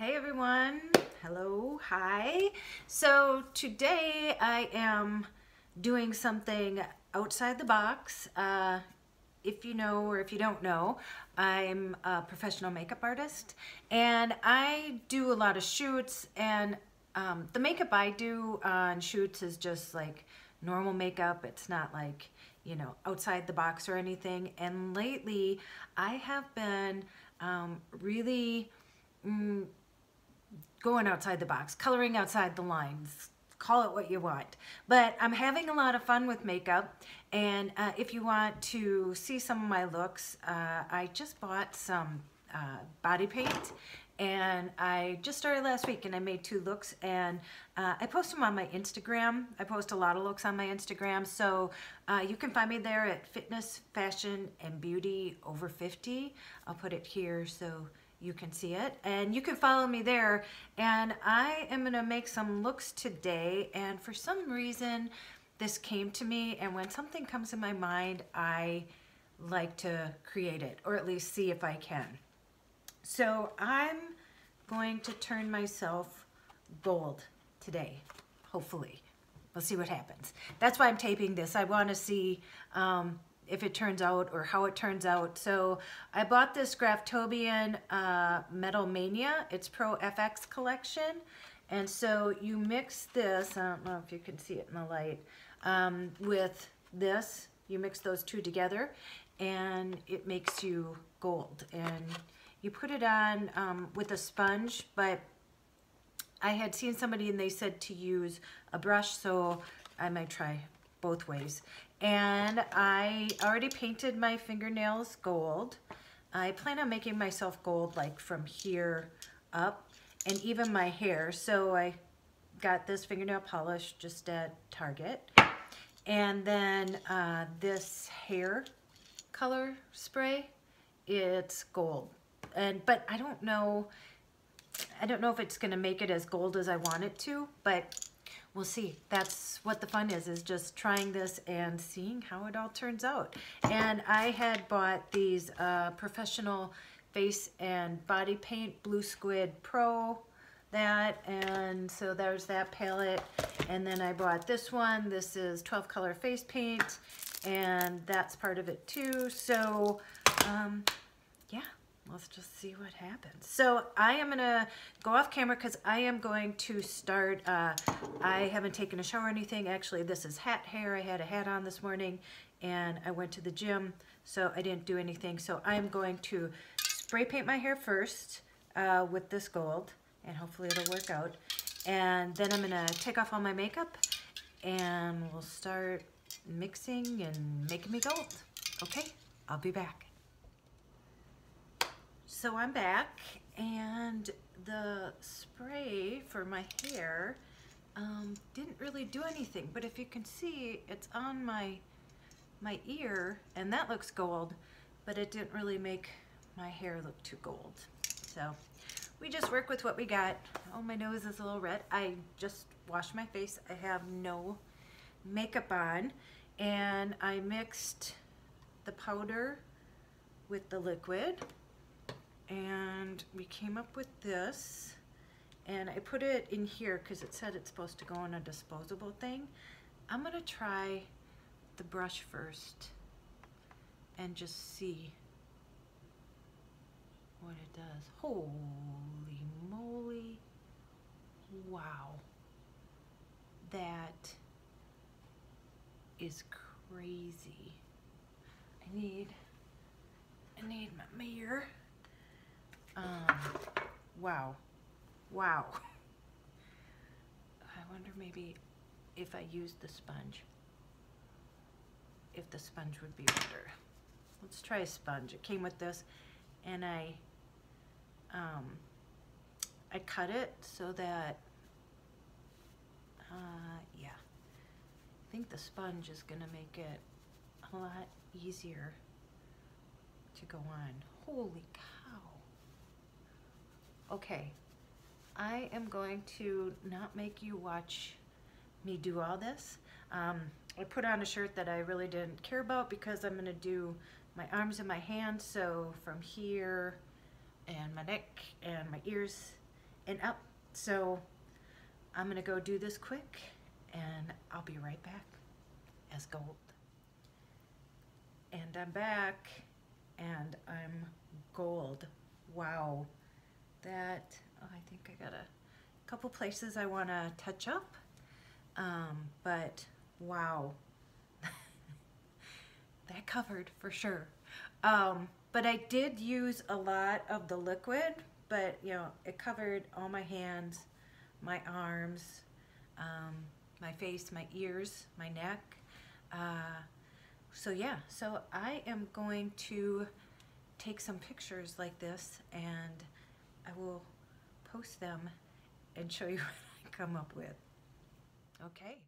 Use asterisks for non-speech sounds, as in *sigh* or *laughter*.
Hey everyone, hello, hi. So today I am doing something outside the box. Uh, if you know or if you don't know, I'm a professional makeup artist and I do a lot of shoots and um, the makeup I do on shoots is just like normal makeup. It's not like, you know, outside the box or anything. And lately I have been um, really mm, going outside the box, coloring outside the lines, call it what you want. But I'm having a lot of fun with makeup. And uh, if you want to see some of my looks, uh, I just bought some uh, body paint and I just started last week and I made two looks and uh, I post them on my Instagram. I post a lot of looks on my Instagram. So uh, you can find me there at Fitness, Fashion, and Beauty Over 50. I'll put it here so you can see it and you can follow me there and I am gonna make some looks today and for some reason this came to me and when something comes in my mind I like to create it or at least see if I can. So I'm going to turn myself gold today, hopefully. We'll see what happens. That's why I'm taping this. I want to see um, if it turns out or how it turns out. So I bought this Graftobian uh, Metal Mania. It's Pro FX collection. And so you mix this, I don't know if you can see it in the light, um, with this. You mix those two together and it makes you gold. And you put it on um, with a sponge, but I had seen somebody and they said to use a brush, so I might try both ways. And I already painted my fingernails gold. I plan on making myself gold like from here up and even my hair. So I got this fingernail polish just at Target. And then uh, this hair color spray, it's gold. And But I don't know, I don't know if it's gonna make it as gold as I want it to, but we'll see. That's what the fun is, is just trying this and seeing how it all turns out. And I had bought these uh, professional face and body paint Blue Squid Pro that and so there's that palette and then I bought this one this is 12 color face paint and that's part of it too so um, yeah let's just see what happens. So I am gonna go off camera because I am going to start, uh, I haven't taken a shower or anything. Actually, this is hat hair. I had a hat on this morning and I went to the gym, so I didn't do anything. So I am going to spray paint my hair first uh, with this gold and hopefully it'll work out. And then I'm gonna take off all my makeup and we'll start mixing and making me gold. Okay, I'll be back. So I'm back and the spray for my hair um, didn't really do anything, but if you can see, it's on my, my ear and that looks gold, but it didn't really make my hair look too gold. So we just work with what we got. Oh, my nose is a little red. I just washed my face. I have no makeup on and I mixed the powder with the liquid we came up with this and I put it in here because it said it's supposed to go in a disposable thing. I'm gonna try the brush first and just see what it does. Holy moly. Wow. That is crazy. I need, I need my mirror. Um, wow. Wow. *laughs* I wonder maybe if I used the sponge, if the sponge would be better. Let's try a sponge. It came with this and I, um, I cut it so that, uh, yeah. I think the sponge is gonna make it a lot easier to go on. Holy cow okay, I am going to not make you watch me do all this. Um, I put on a shirt that I really didn't care about because I'm gonna do my arms and my hands, so from here and my neck and my ears and up. So I'm gonna go do this quick and I'll be right back as gold. And I'm back and I'm gold. Wow. That, oh, I think I got a couple places I wanna touch up. Um, but wow. *laughs* that covered for sure. Um, but I did use a lot of the liquid, but you know, it covered all my hands, my arms, um, my face, my ears, my neck. Uh, so yeah, so I am going to take some pictures like this and I will post them and show you *laughs* what I come up with. Okay.